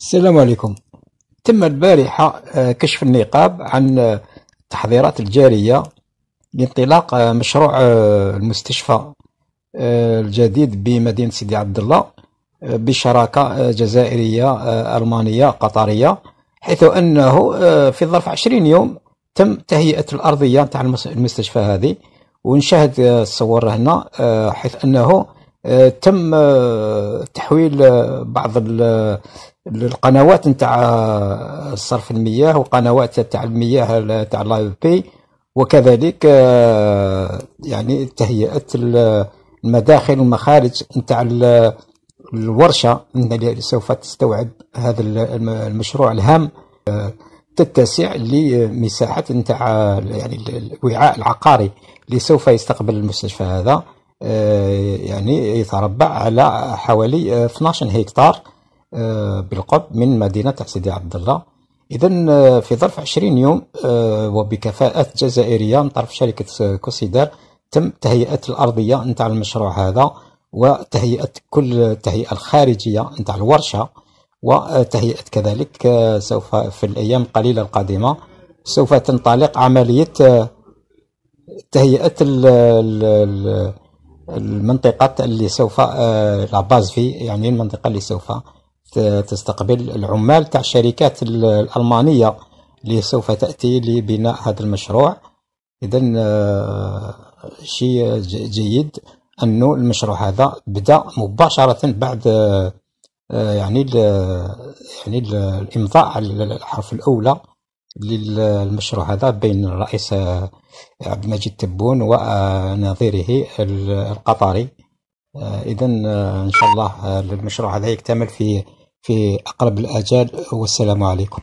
السلام عليكم. تم البارحة آه، كشف النقاب عن آه، التحضيرات الجارية لانطلاق آه، مشروع المستشفى الجديد بمدينة سيدي عبد الله بشراكة جزائرية ألمانية قطرية حيث أنه في ظرف 20 يوم تم تهيئة الأرضية نتاع المستشفى هذه. ونشاهد الصور هنا حيث أنه تم تحويل بعض القنوات نتاع صرف المياه وقنوات تاع المياه تاع لايف بي وكذلك يعني تهيئة المداخل والمخارج نتاع الورشة اللي سوف تستوعب هذا المشروع الهام تتسع لمساحة نتاع يعني الوعاء العقاري اللي سوف يستقبل المستشفى هذا يعني يتربع على حوالي 12 هكتار. آه، بالقرب من مدينة سيدي عبد الله. إذا آه، في ظرف 20 يوم آه، وبكفاءات جزائرية من طرف شركة كوسيدار تم تهيئة الأرضية نتاع المشروع هذا وتهيئة كل التهيئة الخارجية نتاع الورشة وتهيئة كذلك سوف في الأيام القليلة القادمة سوف تنطلق عملية تهيئة المنطقة اللي سوف لا باز في يعني المنطقة اللي سوف تستقبل العمال تاع الشركات الألمانية اللي سوف تأتي لبناء هذا المشروع. إذا آه، شيء جيد أنه المشروع هذا بدأ مباشرة بعد آه، يعني يعني الإمضاء على الحرف الأولى للمشروع هذا بين الرئيس آه، عبد المجيد تبون ونظيره القطري. إذا إن شاء الله المشروع هذا يكتمل في في أقرب الآجال والسلام عليكم.